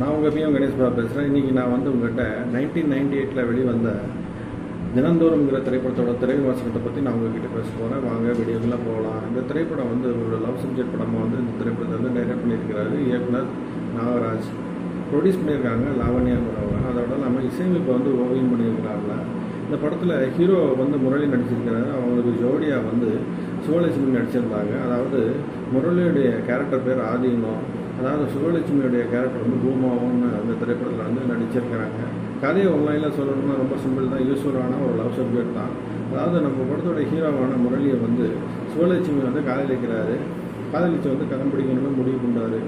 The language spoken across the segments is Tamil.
நான் உங்கள் பிஎம் கணேஷ் பாபா பேசுகிறேன் இன்றைக்கி நான் வந்து உங்கள்கிட்ட நைன்டீன் நைன்டி எயிட்டில் வெளிவந்த தினந்தோறும்ங்கிற திரைப்படத்தோட திரை விமர்சனத்தை பற்றி நான் உங்ககிட்ட பேச போகிறேன் வாங்க வீடியோக்கெல்லாம் போகலாம். இந்த திரைப்படம் வந்து ஒரு லவ் சப்ஜெக்ட் படமாக வந்து இந்த திரைப்படத்தை வந்து டைரக்ட் பண்ணியிருக்கிறாரு இயக்குனர் நாகராஜ். ப்ரொடியூஸ் பண்ணியிருக்காங்க லாவண்யாங்கிறவங்க அதோட நம்ம இசையமைப்பை வந்து ஓவியம் பண்ணியிருக்கிறாங்கள இந்த படத்தில் ஹீரோ வந்து முரளி நடிச்சிருக்கிறாரு. அவங்களுக்கு ஜோடியாக வந்து சிவலட்சுமி நடிச்சிருந்தாங்க. அதாவது முரளியுடைய கேரக்டர் பேர் ஆதீனம் அதாவது சிவலட்சுமியுடைய கேரக்டர் வந்து பூமாவும்னு அந்த திரைப்படத்தில் வந்து நடிச்சிருக்கிறாங்க. கதையை ஒன்லைனில் சொல்லணும்னா ரொம்ப சிம்பிள் தான். யூஸ்ஃபுல்லான ஒரு லவ் சப்ஜெக்ட் தான். அதாவது நம்ம படத்தோட ஹீரோவான முரளியை வந்து சிவலட்சுமி வந்து காதலிக்கிறாரு. காதலிச்சு வந்து கடன் பிடிக்கணும்னு முடிவு பண்ணுறாரு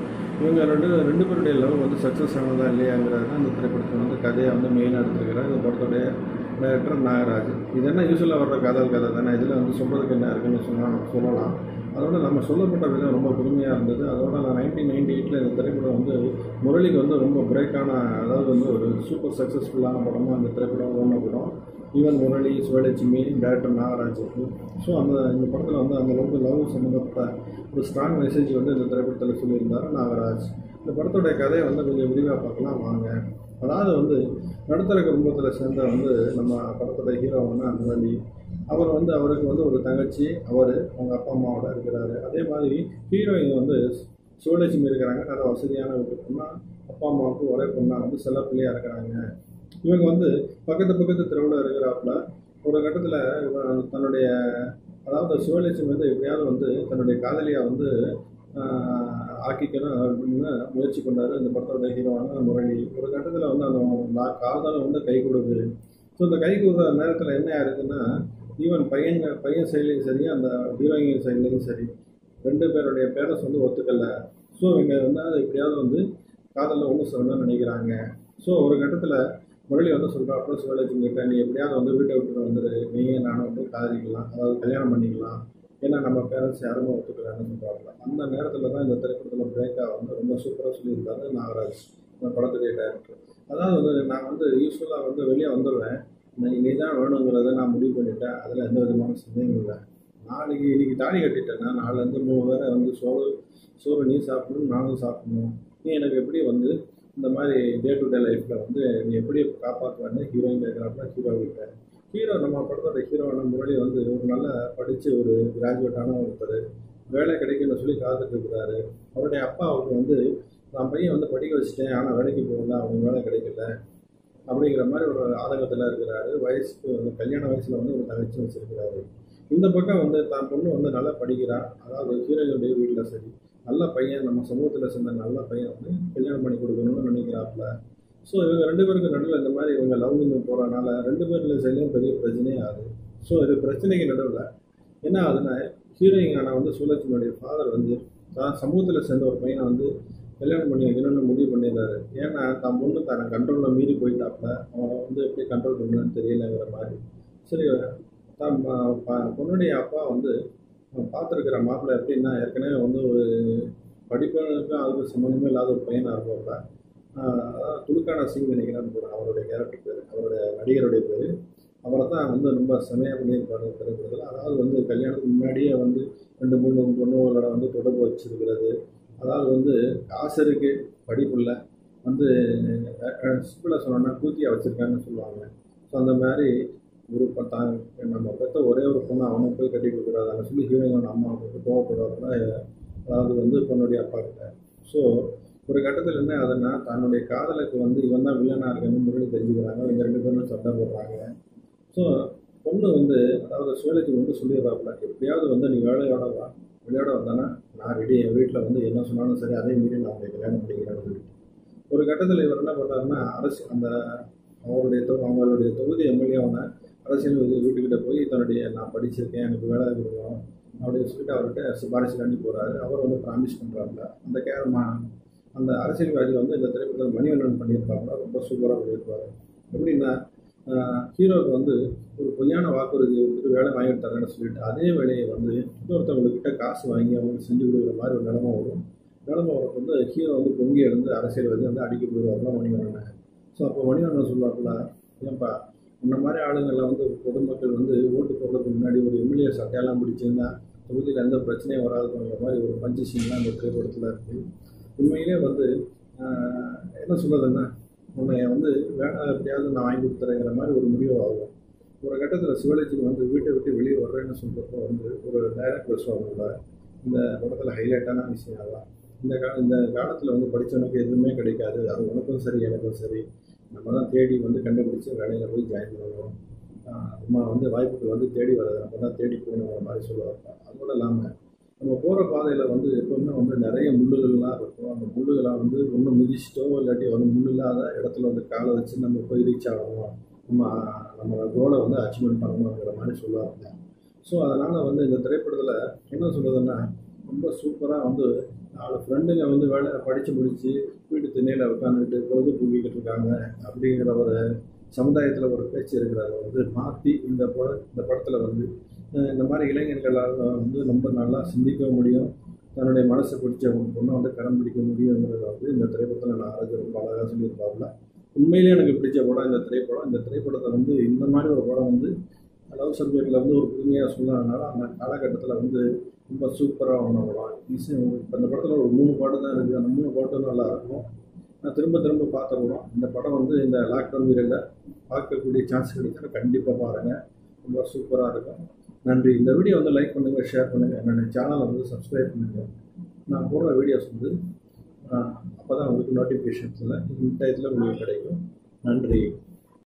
இவங்க ரெண்டு ரெண்டு பேருடைய லவ் வந்து சக்ஸஸ் ஆனதா இல்லையாங்கிறது அந்த திரைப்படத்தில் வந்து கதையை வந்து மெயினாக எடுத்துருக்கிறார். இந்த படத்துடைய டைரக்டர் நாகராஜ். இது என்ன யூஸ்வலாக வர்ற காதல் கதை தானே? இதில் வந்து சொல்கிறதுக்கு என்ன இருக்குன்னு சொன்னால் சொல்லலாம். அதோட நம்ம சொல்லப்பட்ட விதம் ரொம்ப புதுமையாக இருந்தது. அதோட நான் நைன்டீன் நைன்டி எயிட்டில் இந்த திரைப்படம் வந்து முரளிக்கு வந்து ரொம்ப பிரேக்கான அதாவது வந்து ஒரு சூப்பர் சக்ஸஸ்ஃபுல்லான படமாக அந்த திரைப்படம் ஓன படம். Even Murali Sivalakshmi director Nagaraj. So அந்த இந்த படத்தில் வந்து அந்த அளவுக்கு லவ் சம்மந்தப்பட்ட ஒரு ஸ்ட்ராங் மெசேஜ் வந்து இந்த திரைப்படத்தில் சொல்லியிருந்தார் நாகராஜ். இந்த படத்துடைய கதையை வந்து கொஞ்சம் விரிவாக பார்க்கலாம் வாங்க. அதாவது வந்து நடுத்தர குடும்பத்தில் சேர்ந்த வந்து நம்ம படத்தோட ஹீரோவான முரளி. அவர் வந்து அவருக்கு வந்து ஒரு தங்கச்சி அவர் அவங்க அப்பா அம்மாவோட இருக்கிறாரு. அதே மாதிரி ஹீரோயின் வந்து சிவலட்சுமி இருக்கிறாங்க. நல்ல வசதியான வீட்டு பொண்ணா அப்பா அம்மாவுக்கு ஒரே பொண்ணா வந்து செல்ல பிள்ளையாக இருக்கிறாங்க. இவங்க வந்து பக்கத்து பக்கத்து தெருவில் இருக்கிறாப்புல ஒரு கட்டத்தில் தன்னுடைய அதாவது சிவலட்சுமி வந்து எப்படியாவது வந்து தன்னுடைய காதலியாக வந்து ஆக்கிக்கணும் அப்படின்னு முயற்சி பண்ணார் இந்த படத்தோட ஹீரோவான முரளி. ஒரு கட்டத்தில் வந்து அந்த காதலை வந்து கை கொடுக்குது. ஸோ இந்த கை கொடுக்குற நேரத்தில் என்ன ஆயிருக்குன்னா ஈவன் பையன் பையன் சைட்லேயும் சரி அந்த ஹீரோயின் சைட்லேயும் சரி ரெண்டு பேருடைய பேரண்ட்ஸ் வந்து ஒத்துக்கலை. ஸோ இவங்க வந்து அதை எப்படியாவது வந்து காதலில் ஒன்று சொல்லணும்னு நினைக்கிறாங்க. ஸோ ஒரு கட்டத்தில் முரளி வந்து சொல்கிறாப்புல சிவலட்சுமி கிட்ட நீ எப்படியாவது வந்து வீட்டை விட்டுட்டு வந்துடு நீங்கள் நானும் வந்து காதலிக்கலாம். அதாவது கல்யாணம் பண்ணிக்கலாம். ஏன்னா நம்ம பேரண்ட்ஸ் யாருமே ஒத்துக்கலான்னு சொல்கிறாங்க அந்த நேரத்தில் தான் இந்த திரைப்படத்தில் பிரேக்காக வந்து ரொம்ப சூப்பராக சொல்லியிருந்தாரு நாகராஜ் இந்த படத்துடைய டேரக்டர் அதாவது வந்து நான் வந்து யூஸ்வலாக வந்து வெளியே வந்துடுவேன் நீ தான் வேணுங்கிறத நான் முடிவு பண்ணிட்டேன். அதில் எந்த விதமான சந்தேகம் இல்லை. நாளைக்கு இன்றைக்கி தாலி கட்டிட்டேன்னா நாலுலேருந்து மூணு பேரை வந்து சோறு சோறு நீ சாப்பிடணும் நானும் சாப்பிடணும். நீ எனக்கு எப்படி வந்து இந்த மாதிரி டே டு டே லைஃப்பில் வந்து நீ எப்படி காப்பாற்றுவான்னு ஹீரோயின் கேட்குறாப்புல ஹீரோ கிட்ட. ஹீரோ நம்ம படத்தோட ஹீரோவான முரளி வந்து ஒரு நல்ல படித்து ஒரு கிராஜுவேட்டான ஒருத்தர் வேலை கிடைக்குன்னு சொல்லி காத்துட்டு இருக்கிறாரு. அவருடைய அப்பா அவருக்கு வந்து நான் பையன் வந்து படிக்க வச்சுட்டேன் ஆனால் வேலைக்கு போகல அவனுக்கு வேலை கிடைக்கல. அப்படிங்கிற மாதிரி ஒரு ஆதங்கத்தில் இருக்கிறாரு. வயசுக்கு வந்து கல்யாண வயசில் வந்து ஒரு தங்கச்சி வச்சுருக்கிறாரு. இந்த பக்கம் வந்து தான் பொண்ணு வந்து நல்லா படிக்கிறான். அதாவது ஹீரோயினுடைய வீட்டில் சரி. நல்ல பையன் நம்ம சமூகத்தில் சேர்ந்த நல்ல பையன் வந்து கல்யாணம் பண்ணி கொடுக்கணும்னு நினைக்கிறாப்புல. ஸோ இவங்க ரெண்டு பேருக்கு நடுவில் இந்த மாதிரி இவங்க லவ் இன்னும் போகிறனால ரெண்டு பேரில் சைட்லையும் பெரிய பிரச்சனையே ஆகுது. ஸோ இது பிரச்சனைக்கு நடுவில் என்ன ஆகுதுன்னா ஹீரோயின் ஆனால் வந்து சூலட்சுமியுடைய ஃபாதர் வந்து தான் சமூகத்தில் சேர்ந்த ஒரு பையனை வந்து கல்யாணம் பண்ணி வைக்கணும்னு முடிவு பண்ணிடுறாரு ஏன்னா தான் பொண்ணு தன்னை கண்ட்ரோலில் மீறி போயிட்டாப்புல. அவனை வந்து எப்படி கண்ட்ரோல் பண்ணலன்னு தெரியலங்கிற மாதிரி. சரி தான் பொண்ணுடைய அப்பா வந்து பார்த்துருக்கிற மாப்பிள்ளை எப்படின்னா ஏற்கனவே வந்து ஒரு படிப்புக்கும் அதுக்கு சம்மந்தமே இல்லாத ஒரு பையனாக இருப்பாப்புல அதான் துடுக்கான சிங் நினைக்கிறான்னு போகிறேன் அவருடைய கேரக்டர் பேர் அவருடைய நடிகருடைய பேர். அவரை தான் வந்து ரொம்ப செமையாக பண்ணியிருப்பாரு திரைப்படத்தில். அதாவது வந்து கல்யாணத்துக்கு முன்னாடியே வந்து ரெண்டு மூணு பொண்ணுகளோட வந்து தொடர்பு வச்சிருக்கிறது. அதாவது வந்து காசு இருக்கு படிப்பு இல்லை வந்து சிம்பிளாக சொன்னோன்னா கூத்தியாக வச்சுருக்காங்கன்னு சொல்லுவாங்க. ஸோ அந்த மாதிரி ஒரு தான் நம்ம பெற்ற ஒரே ஒரு பொண்ணு அவனை போய் கட்டி கொடுக்குறாதான்னு சொல்லி ஹீரோயின் அம்மா வந்து கோவப்படுறப்ப அதாவது வந்து பொண்ணுடைய அப்பா கிட்ட. ஸோ ஒரு கட்டத்தில் என்ன ஆகுதுன்னா தன்னுடைய காதலுக்கு வந்து இவன் தான் வில்லனாக இருக்கணும்னு முரளி தெரிஞ்சுக்கிறாங்க. இவங்க ரெண்டு பேரும் சண்டை போடுறாங்க. ஸோ பொண்ணு வந்து அதாவது சுயலட்சுமி வந்து சொல்லிடுறாப்புல எப்படியாவது வந்து நீ வேலையோட வா விளையாட வந்தானா நான் ரெடி என் வீட்டில் வந்து என்ன சொன்னாலும் சரி அதே மீறி நான் உங்களை கல்யாணம் பண்ணிக்கிறேன்னு சொல்லிட்டு. ஒரு கட்டத்தில் இவர் என்ன பண்ணுறாருன்னா அரசு அந்த அவருடைய தொ அவங்களுடைய தொகுதி எம்எல்ஏவான அரசியல் வீட்டுக்கிட்ட போய் தன்னுடைய நான் படிச்சிருக்கேன் எனக்கு வேலை கொடுக்கணும் அப்படின்னு சொல்லிட்டு அவர்கிட்ட சிபாரிசு பண்ணி போகிறாரு அவர் வந்து ப்ராமிஸ் பண்ணுறாப்புல அந்த கேரமா அந்த அரசியல்வாதி வந்து இந்த திரைப்படத்தில் மணிவண்ணன் பண்ணியிருப்பாப்புல ரொம்ப சூப்பராக பண்ணியிருப்பாரு. எப்படின்னா ஹீரோவுக்கு வந்து ஒரு பொய்யான வாக்குறுதி கொடுத்துட்டு வேலை வாங்கி தரேன்னு சொல்லிட்டு அதே வேலையை வந்து இன்னொருத்தவங்கக்கிட்ட காசு வாங்கி அவங்க செஞ்சு கொடுக்குற மாதிரி ஒரு நிலமை வரும். நிலமை வரப்போ வந்து ஹீரோ வந்து பொங்கி எழுந்து அரசியல்வாதி வந்து அடிக்க போயிடுவாப்புல மணிவண்ணனை ஸோ அப்போ மணிவண்ணன் சொல்லுவாப்புல ஏன்பா இந்த மாதிரி ஆளுங்களை வந்து பொதுமக்கள் வந்து ஓட்டு போடுறதுக்கு முன்னாடி ஒரு எம்எல்ஏ சட்டையெல்லாம் பிடிச்சிருந்தா தொகுதியில் எந்த பிரச்சனையும் வராதுங்கிற மாதிரி ஒரு பஞ்சு சீன்லாம் அந்த திரைப்படத்தில் இருக்குது உண்மையிலே வந்து என்ன சொல்கிறதுன்னா உன்னை வந்து வேணாம் எப்படியாவது நான் வாங்கி கொடுத்துறேங்கிற மாதிரி ஒரு முடிவு ஆகும் ஒரு கட்டத்தில் சிவலட்சுமி வந்து வீட்டை விட்டு வெளியே வர்றேன்னு சொல்கிறப்போ வந்து ஒரு டைரக்ட் பேசுவாங்கல்ல இந்த படத்தில் ஹைலைட்டான விஷயம் அதான் இந்த கா இந்த காலத்தில் வந்து படித்தவனுக்கு எதுவுமே கிடைக்காது. அது உனக்கும் சரி எனக்கும் சரி. நம்ம தான் தேடி வந்து கண்டுபிடிச்சி வேலையில் போய் ஜாயின் பண்ணணும். அம்மா நம்ம வந்து வாய்ப்புகள் வந்து தேடி வர்றது நம்ம தான் தேடி போகணுங்கிற மாதிரி சொல்லுவாங்க. அதோடு இல்லாமல் நம்ம போகிற பாதையில் வந்து எப்போவுமே வந்து நிறைய முள்ளுகள்லாம் இருக்கும். அந்த முள்ளுகளை வந்து ஒன்று மிதிச்சிட்டோ இல்லாட்டி வந்து முள் இல்லாத இடத்துல வந்து காலை வச்சு நம்ம போய் ரீச் ஆகணும்? நம்ம நம்ம கோலை வந்து அச்சீவ்மெண்ட் பண்ணணுங்கிற மாதிரி சொல்லுவாங்க. ஸோ அதனால் வந்து இந்த திரைப்படத்தில் என்ன சொல்கிறதுன்னா ரொம்ப சூப்பராக வந்து நாலு ஃப்ரெண்டுங்க வந்து வேலை படித்து முடித்து வீட்டு திண்ணையில் உட்காந்துட்டு பொழுது பூக்கிக்கிட்டு இருக்காங்க அப்படிங்கிற ஒரு சமுதாயத்தில் ஒரு பேச்சு இருக்கிறத வந்து மாற்றி இந்த பட இந்த படத்தில் வந்து இந்த மாதிரி இளைஞர்களால் வந்து ரொம்ப நல்லா சிந்திக்க முடியும். தன்னுடைய மனசை பிடிச்ச ஒரு பொண்ணை வந்து கரம் பிடிக்க முடியுங்கிறத வந்து இந்த திரைப்படத்தில் நான் அரசு ரொம்ப அழகாக சொல்லியிருப்பாப்புல. உண்மையிலேயே எனக்கு பிடிச்ச படம் இந்த திரைப்படம். இந்த திரைப்படத்தை வந்து இந்த மாதிரி ஒரு படம் வந்து லவ் சப்ஜெக்டில் வந்து ஒரு புதுமையாக சொன்னதுனால அந்த காலகட்டத்தில் வந்து ரொம்ப சூப்பராக ஒன்று படம். இசை இப்போ இந்த படத்தில் ஒரு மூணு பாட்டு தான் இருக்குது அந்த மூணு பாட்டும் நல்லா இருக்கும். நான் திரும்ப திரும்ப பார்த்த இந்த படம் வந்து இந்த லாக்டவுன் வீரில் பார்க்கக்கூடிய சான்ஸ் கிடைச்சா கண்டிப்பாக பாருங்கள் ரொம்ப சூப்பராக இருக்கும். நன்றி. இந்த வீடியோ வந்து லைக் பண்ணுங்கள் ஷேர் பண்ணுங்கள் என்னுடைய சேனலை வந்து சப்ஸ்கிரைப் பண்ணுங்கள் நான் போடுற வீடியோஸ் வந்து அப்போ தான் உங்களுக்கு நோட்டிஃபிகேஷன்ஸில் இந்த இதில் உங்களுக்கு கிடைக்கும். நன்றி.